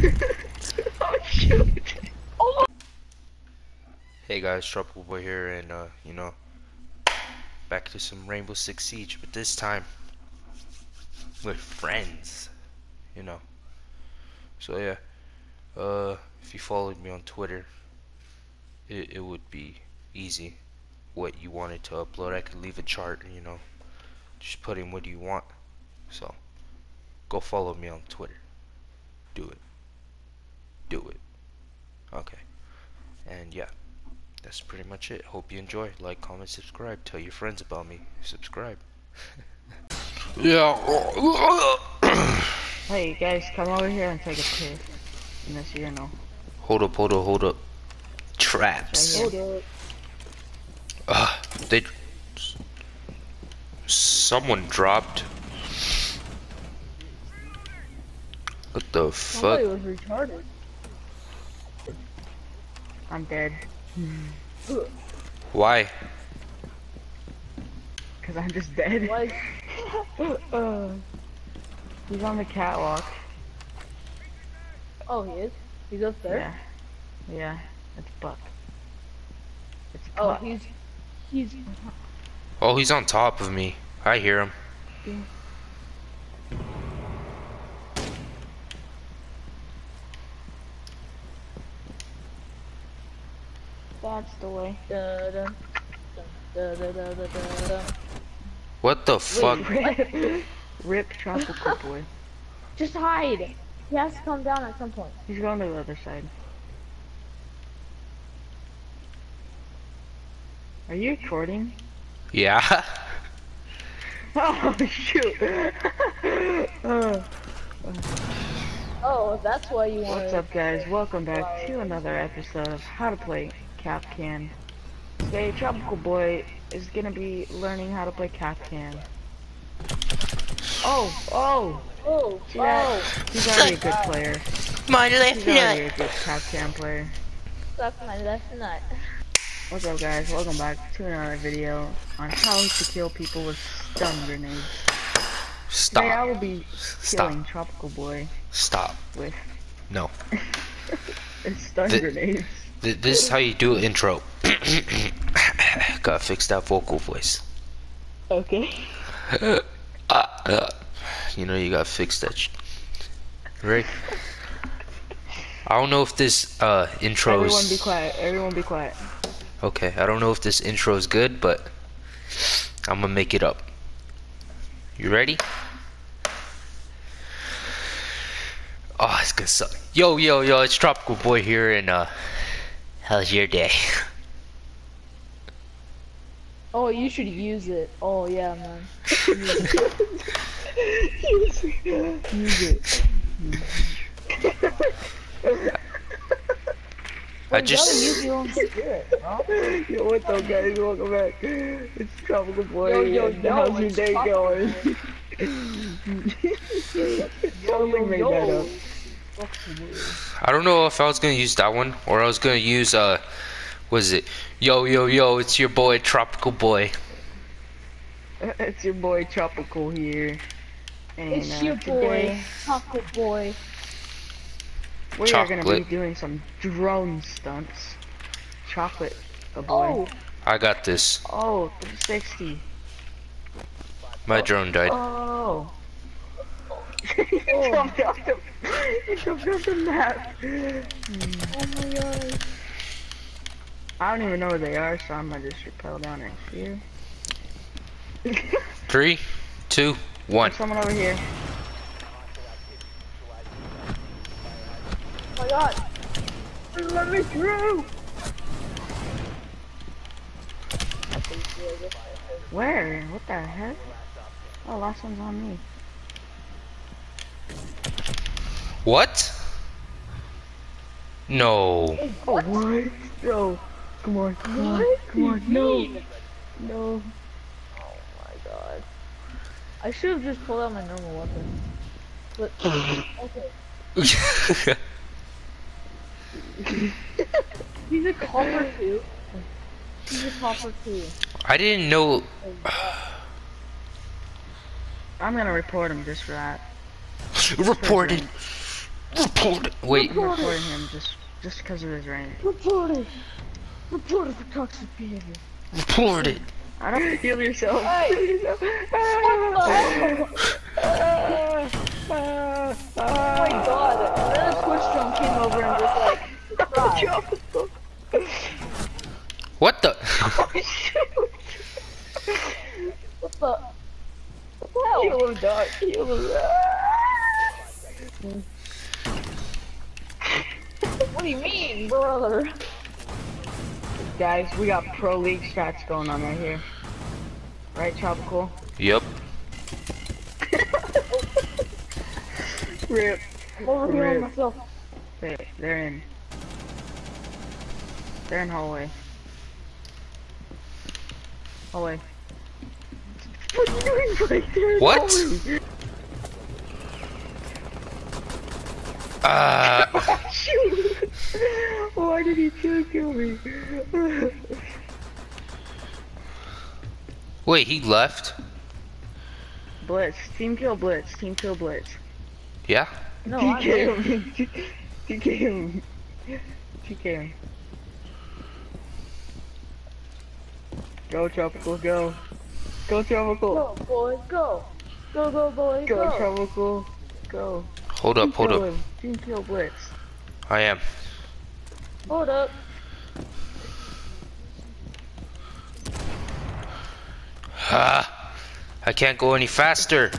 Hey guys, Tropical Boy here, and uh, you know, back to some Rainbow Six Siege, but this time with friends, you know. So yeah, uh, if you followed me on Twitter, it, it would be easy what you wanted to upload. I could leave a chart, you know, just put in what you want. So, go follow me on Twitter. Do it. Do it. Okay. And yeah. That's pretty much it. Hope you enjoy. Like, comment, subscribe. Tell your friends about me. Subscribe. yeah. Hey guys, come over here and take a piss in this urinal. Hold up, hold up, hold up. Traps. Right here. Uh, they. Someone dropped. What the fuck? Somebody was retarded. I'm dead. Why? Cause I'm just dead. Why? uh, he's on the catwalk. Oh, he is. He's up there. Yeah. Yeah. It's Buck. It's Oh, he's he's. Oh, he's on top of me. I hear him. That's the way. What the fuck? Rip, Rip tropical boy. Just hide. He has to come down at some point. He's going to the other side. Are you recording? Yeah. Oh shoot! Uh, Oh, that's why you want. what's up, guys? Welcome back to another episode of How to Play Kapkan. Today, Tropical Boy is gonna be learning how to play Kapkan. Oh, oh! Oh, See that? oh, He's already a good player. My He's left already a good Kapkan player. suck my left nut. What's up, guys? Welcome back to another video on how to kill people with stun grenades. Stop. Today I will be Stop. killing Tropical Boy Stop. with No. stun Th- grenades. Th- This is how you do an intro. Gotta fix that vocal voice. Okay. Uh, uh, you know you gotta fix that. Right? I don't know if this uh intro Everyone be is quiet. Everyone be quiet. okay. I don't know if this intro is good, but I'm gonna make it up. You ready? Oh, it's gonna suck. Yo, yo, yo! It's Tropical Boy here, and uh, how's your day? Oh, you should use it. Oh yeah, man. Use it. I You gotta use just your own spirit, bro. Yo, what's up, guys? Welcome back. It's Tropical Boy. Yo, yo, yo, how's your day going? totally made that up. I don't know if I was gonna use that one or I was gonna use uh, was it? Yo, yo, yo! It's your boy Tropical Boy. It's your boy Tropical here. And, It's uh, your today boy, Taco Boy. We are gonna be doing some drone stunts. Chocolate, a boy. Oh, I got this. Oh, 360. My drone died. Oh. He jumped off the, he jumped off the map. oh my god. I don't even know where they are, so I'm gonna just rappel down right here. Three, two, one. There's someone over here. Oh my god. Let me through. Where? What the heck? Oh, last one's on me. What? No. Oh, what? No. Come on, come on, What? come on, no. No. Oh my god. I should have just pulled out my normal weapon. But okay. He's a copper too. He's a copper too. I didn't know. I'm gonna report him just for that. Reported. Report. Wait. I'm him just just because of his rank. Reported. Reported for toxic behavior. Report it. I don't heal yourself. Hey. Heal yourself. Oh my god. Then a switch jump came over and just like. What the? Oh. What the? What the hell? Heal him, dog. Heal him. Guys, we got pro league strats going on right here. Right, Tropical? Yep. Rip. I'm over here Rip. myself. Wait, they're in. They're in hallway. Hallway. What are you doing, Blake? They're in What? hallway. Uh, Shoot! Why did he kill, kill me? wait, he left? Blitz. Team kill Blitz. Team kill Blitz. Yeah? No, I'm here. TK him. TK him. TK him. Go, Tropical, go. Go, Tropical. Go, boy, go. Go, go, boy, Go, go. Tropical. Go. Hold up, hold up. him. Team kill Blitz. I am. Hold up. Ah, I can't go any faster.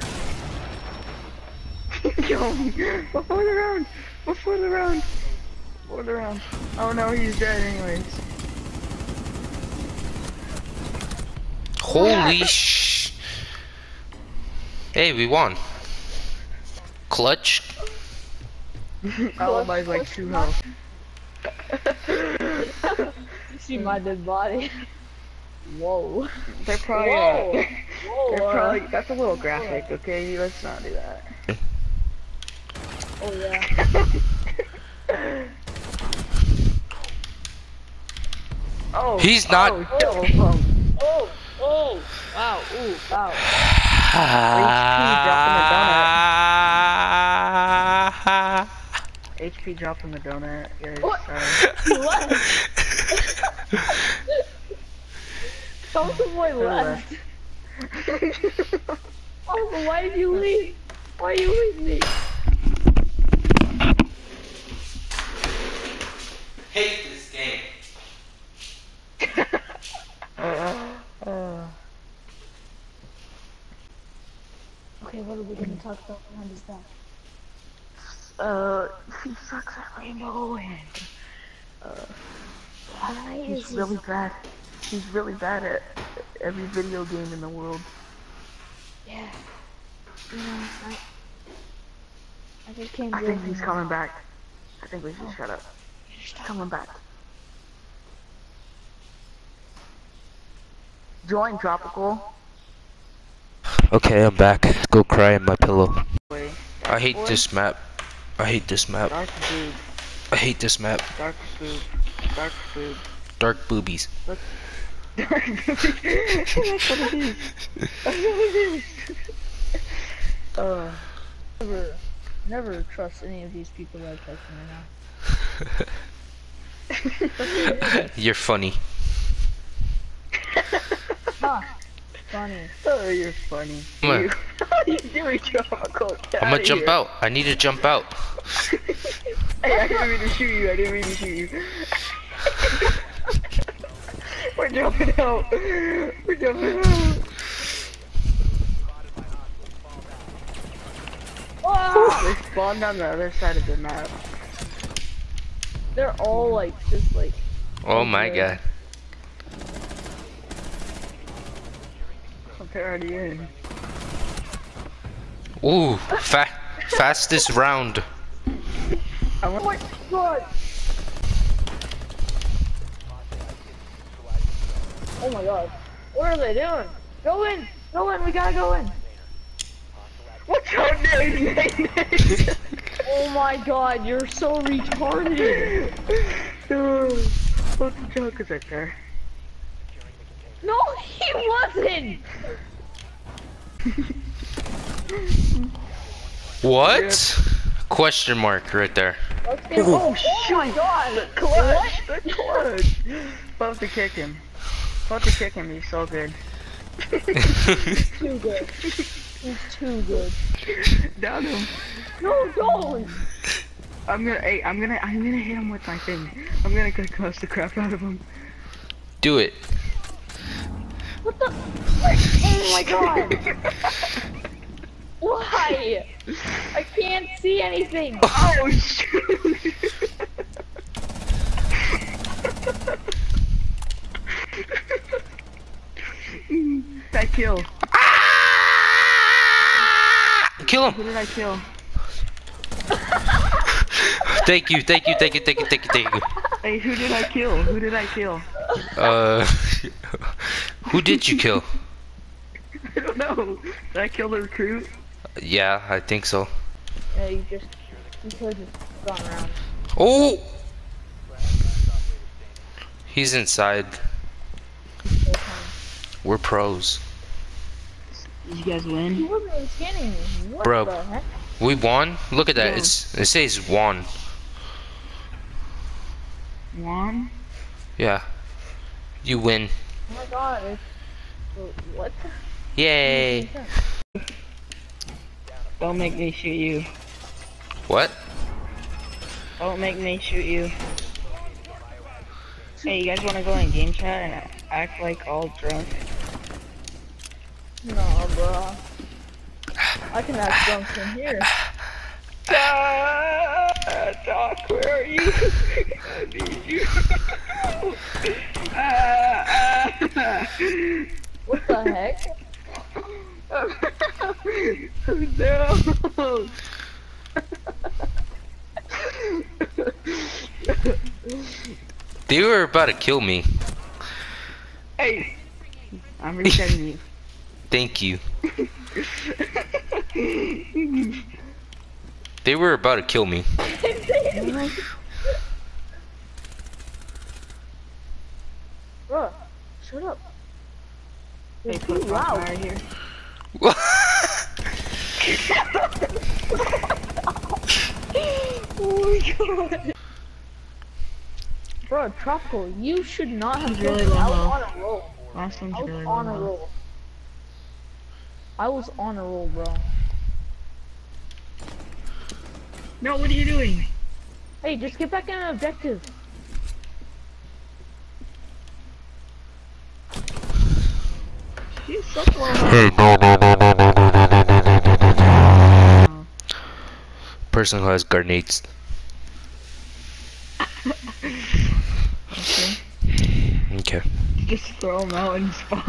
Him. Before the round. Before the round. Before the round. Oh no, he's dead anyways. Holy sh! Hey, we won. Clutch. Alibi's like two health. You see my dead body. Whoa. They're probably. Whoa. Whoa. they're probably. That's a little graphic, okay? Let's not do that. Oh yeah. Oh. He's not- Oh, kill him. Oh oh, oh. oh. Wow. Ooh. Wow. HP dropping the donut. Yeah, What? sorry. What? Soldier boy Who left. Oh, why did you leave? Why you leave me? Hate this game. Uh, Okay, what are we gonna talk about behind his back? Uh, he sucks at Rainbow and Why he's really bad. He's really bad at every video game in the world. Yeah. You know, I, I just can't I think he's anymore. coming back. I think we should shut up. He's coming back. Join Tropical. Okay, I'm back. Go cry in my pillow. I hate this map. I hate this map. Dark food. I hate this map. Dark food. Dark food. Dark boobies. Dark food. That's what it is. That's what it is. Uh, Never, never trust any of these people that are texting right now. You're funny. Huh. Funny. oh, you're funny. Come on. You, you doing Tropical? Get I'm gonna jump here. out. I need to jump out. Hey, I didn't mean to shoot you. I didn't mean to shoot you. We're jumping out. We're jumping out. They spawned on the other side of the map. They're all like, just like, Oh my Okay. god. They're already in. Ooh, fa fastest round. I want. oh my god! Oh my god. What are they doing? Go in! Go in! We gotta go in! What's your name? Oh my god, you're so retarded! What's the joke is right there? No, he wasn't! What? Question mark right there. Let's get Ooh. oh, oh my god! Clutch! The clutch! Supposed to kick him. Supposed to kick him, he's so good. he's Too good. He's too good. Down him. No, don't! I'm gonna, hey, I'm gonna, I'm gonna hit him with my thing. I'm gonna concuss the crap out of him. Do it. What the? Oh my god! Why? I can't see anything. Oh shoot! that kill. Kill him. Who did I kill? Thank you, thank you, thank you, thank you, thank you, thank you. Hey, who did I kill? Who did I kill? Uh, who did you kill? I don't know. Did I kill the recruit? Yeah, I think so. Yeah, you just you could have just gone around. Oh! He's inside. the whole time. We're pros. Did you guys win? He wasn't me. What Bro. the heck? We won? Look at that. Yeah. It's it says won. Won? Yeah. You win. Oh my god, it's what? Yay. Don't make me shoot you. What? Don't make me shoot you. Hey, you guys wanna go in game chat and act like all drunk? No, bro. I can act drunk in here. Ah, Doc, where are you? I need you. ah, ah. What the heck? no. They were about to kill me. hey, I'm resetting you. Thank you. They were about to kill me. bro, shut up. Hey, You're put a loud. fire here my god. Bro, Tropical, you should not have really on a roll. Last one's I was really on a roll. I was on a roll, bro. No, what are you doing? Hey, just get back on an objective. Hey, no, no, no, no, no. Person who has grenades. Okay. Okay. Just throw them out and spawn.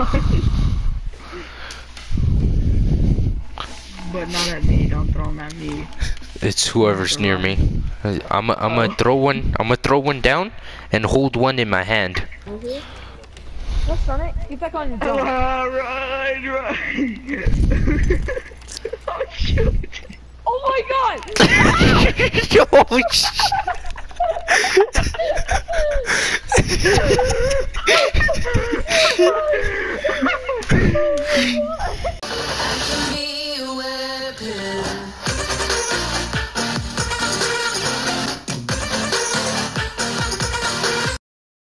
but not at me. Don't throw them at me. It's whoever's near me. I'm i I'm gonna throw one. I'm gonna throw one down and hold one in my hand. Okay. Let's run it. Get back on your jump. Ah, run, run god! Holy shit!